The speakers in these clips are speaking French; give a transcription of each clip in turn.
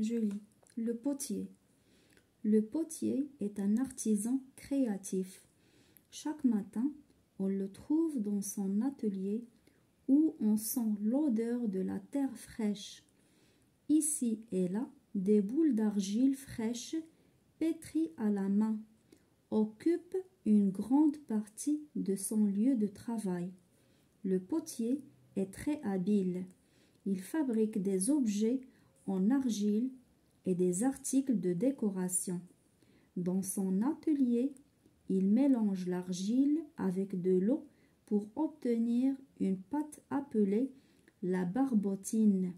Je. Le potier. Le potier est un artisan créatif. Chaque matin, on le trouve dans son atelier où on sent l'odeur de la terre fraîche. Ici et là, des boules d'argile fraîches pétries à la main occupent une grande partie de son lieu de travail. Le potier est très habile. Il fabrique des objets en argile et des articles de décoration. Dans son atelier, il mélange l'argile avec de l'eau pour obtenir une pâte appelée la barbotine.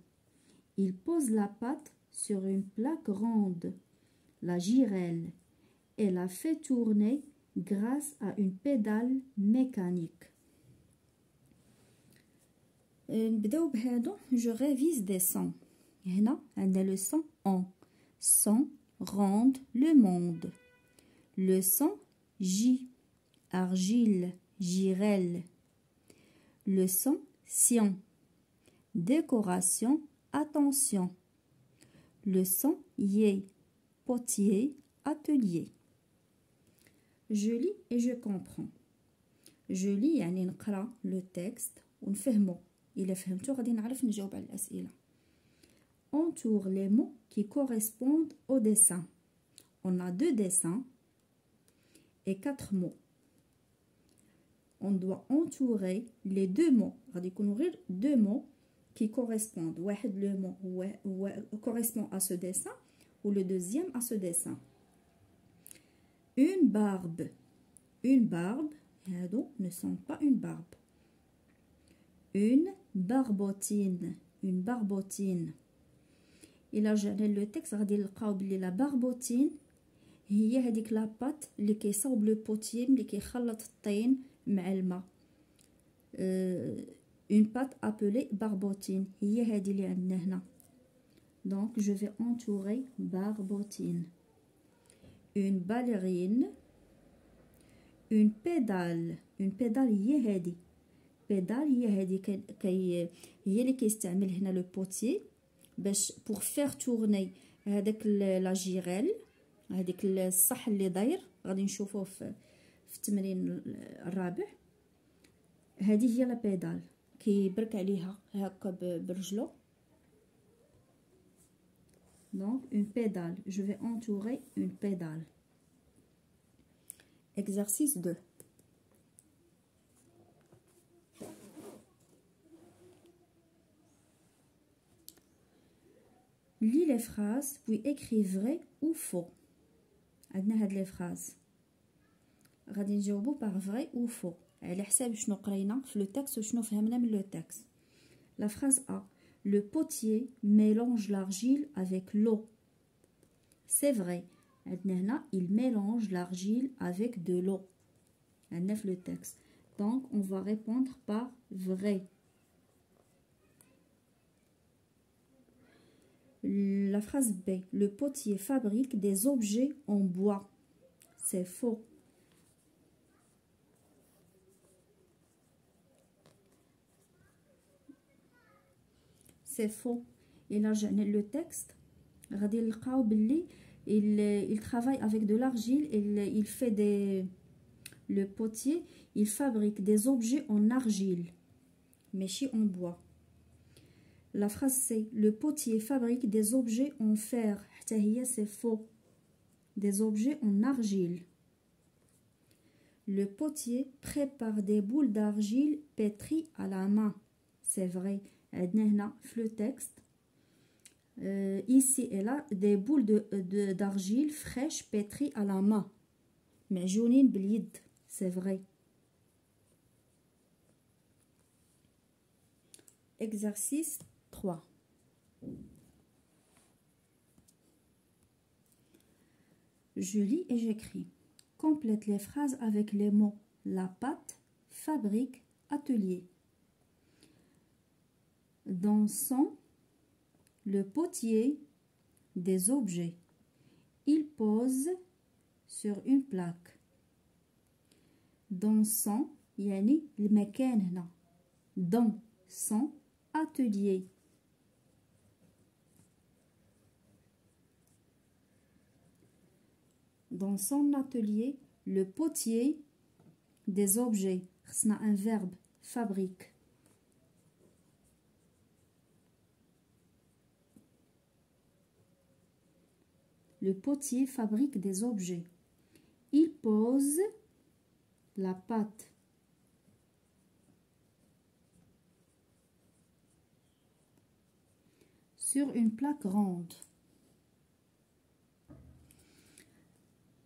Il pose la pâte sur une plaque ronde, la girelle, et la fait tourner grâce à une pédale mécanique. Euh, je révise des sons. هنا عندنا le son en son rende le monde le son J argile girelle le son sion décoration attention le son yé potier atelier je lis et je comprends je lis يعني نقرا le texte ونفهمه إلا فهمتو غادي نعرف نجاوب على الأسئلة entoure les mots qui correspondent au dessin. On a deux dessins et quatre mots. On doit entourer les deux mots. deux mots qui correspondent. Le mot correspond à ce dessin ou le deuxième à ce dessin. Une barbe. Une barbe. donc ne sont pas une barbe. Une barbotine. Une barbotine. الا رجعنا لو تكست غادي نلقاو بلي لا باربوتين. هي هذيك لاباط اللي كيصاوب لو بوتيي ملي كيخلط الطين مع الماء. اون بات ابلي باربوتين هي هذه اللي عندنا هنا. دونك جو في انتوري باربوتين اون باليرين اون بيدال اون بيدال هي هذه بيدال هي هذه كي هي اللي كيستعمل هنا لو بوتيي باش بور فير تورني هذاك لا جيريل هذيك الصح اللي داير غادي نشوفوه في, في التمرين الرابع هذه هي لا بيدال كيبرك عليها هكا برجلو Donc, une pédale. Je vais entourer une pédale. Exercice 2. Lis les phrases, puis écris vrai ou faux. عندنا هاد لي phrases. غادي نجاوبو par vrai ou faux. على حساب شنو قرينا في لو تكست وشنو فهمنا من لو تكست. La phrase A. Le potier mélange l'argile avec l'eau. C'est vrai. عندنا هنا il mélange l'argile avec de l'eau. عندنا في le texte. Donc on va répondre par vrai. La phrase B. Le potier fabrique des objets en bois. C'est faux. C'est faux. Et là, le texte, il, il travaille avec de l'argile, il, il fait des... Le potier, il fabrique des objets en argile, mais en bois. La phrase c'est le potier fabrique des objets en fer. C'est faux. Des objets en argile. Le potier prépare des boules d'argile pétries à la main. C'est vrai. le texte. Euh, ici et là, des boules d'argile de, fraîches pétries à la main. Mais jaunines blid, c'est vrai. Exercice 3. Je lis et j'écris. Complète les phrases avec les mots la pâte, fabrique, atelier. Dans son, le potier, des objets. Il pose sur une plaque. Dans son, yani le Dans son atelier. dans son atelier le potier des objets. C'est un verbe, fabrique. Le potier fabrique des objets. Il pose la pâte. sur une plaque ronde.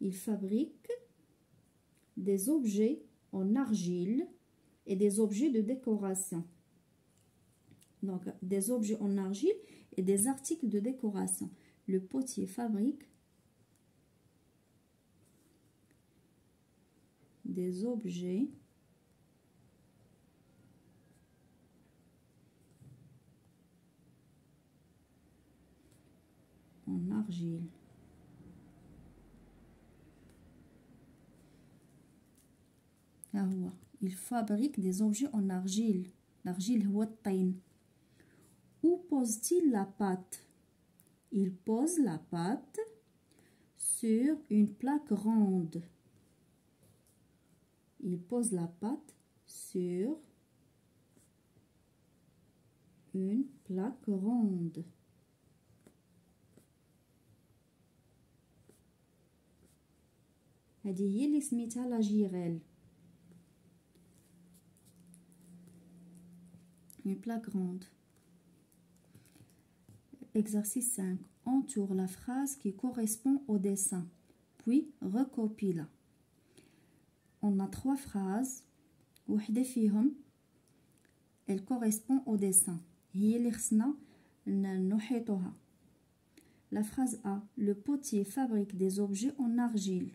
il fabrique des objets en argile et des objets de décoration. Donc, des objets en argile et des articles de décoration. Le potier fabrique des objets en argile. Il fabrique des objets en argile. L'argile, c'est Où pose-t-il la pâte Il pose la pâte sur une plaque ronde. Il pose la pâte sur une plaque ronde. هذه هي اللي سميتها لا جيريل une plaque grande. Exercice 5. Entoure la phrase qui correspond au dessin, puis recopie-la. On a trois phrases. وحدة فيهم elle correspond au dessin. هي اللي خصنا نحيطها. La phrase A. Le potier fabrique des objets en argile.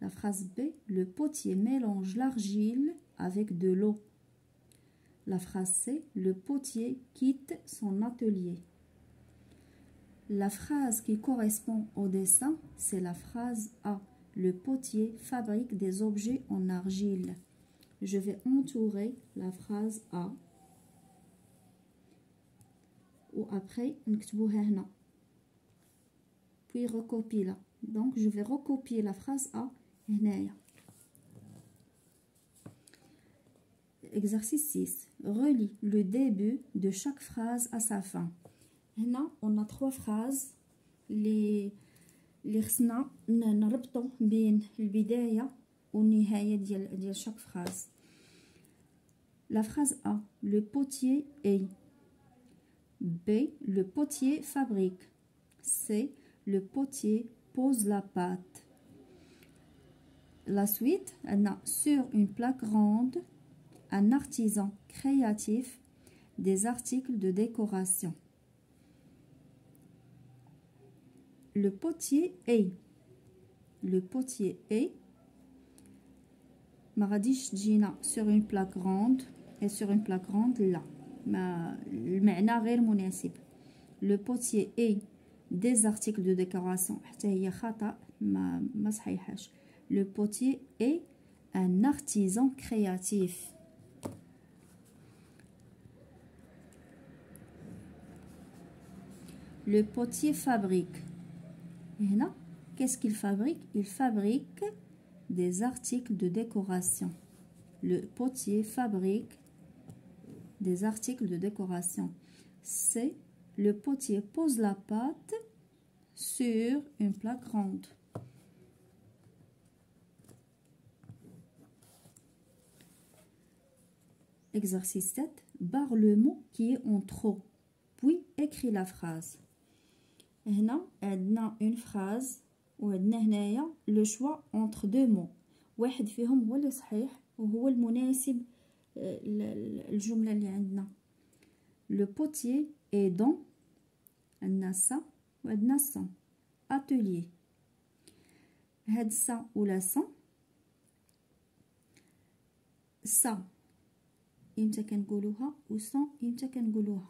La phrase B. Le potier mélange l'argile avec de l'eau. La phrase C. Le potier quitte son atelier. La phrase qui correspond au dessin, c'est la phrase A. Le potier fabrique des objets en argile. Je vais entourer la phrase A. Ou après, puis recopier là. Donc, je vais recopier la phrase A. Exercice 6. Relis le début de chaque phrase à sa fin. Là, on a trois phrases. Les اللي خصنا نربطو بين البداية والنهاية ديال ديال chaque phrase. La phrase A. Le potier est. B. Le potier fabrique. C. Le potier pose la pâte. La suite, on a sur une plaque ronde un artisan créatif des articles de décoration. Le potier est. Le potier est. Maradish Gina sur une plaque ronde et sur une plaque ronde là. Le potier est des articles de décoration. Le potier est un artisan créatif. Le potier fabrique. Qu'est-ce qu'il fabrique? Il fabrique des articles de décoration. Le potier fabrique des articles de décoration. C'est le potier pose la pâte sur une plaque ronde. Exercice 7. Barre le mot qui est en trop, puis écris la phrase. هنا عندنا une phrase وعندنا هنايا لو شوا entre deux mots. واحد فيهم هو اللي صحيح وهو المناسب الجملة اللي عندنا. لو بوتيي اي دون عندنا سا وعندنا سون atelier. هاد سا ولا سا سا إمتى كنقولوها؟ وسا إمتى كنقولوها؟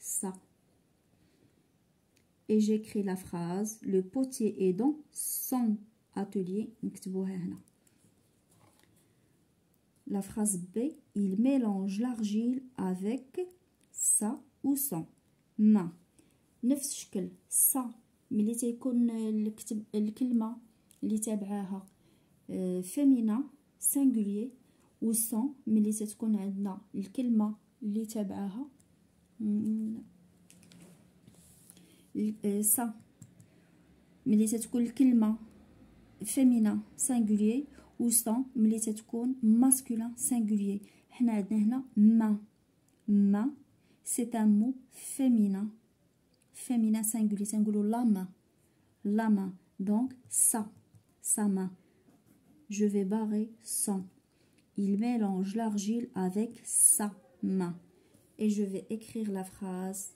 ça. Et j'écris la phrase Le potier est dans son atelier. La phrase B Il mélange l'argile avec ça ou son. Ma. نفس الشكل ça ملي تيكون الكتب الكلمه اللي تابعاها فيمينا سينغولير و سون ملي تتكون عندنا الكلمه اللي تابعاها سا ملي تتكون الكلمه فيمينا سينغولير و سا ملي تتكون ماسكولين سينغولير حنا عندنا هنا ما ما سي ان مو فيمينا فيمينا سينغولير تنقولوا لا ما لا ما دونك سا sa main. Je vais barrer son. Il mélange l'argile avec sa main. et je vais écrire la phrase